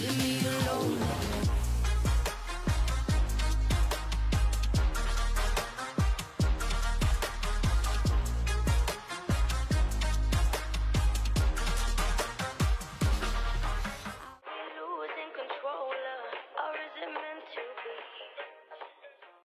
Give me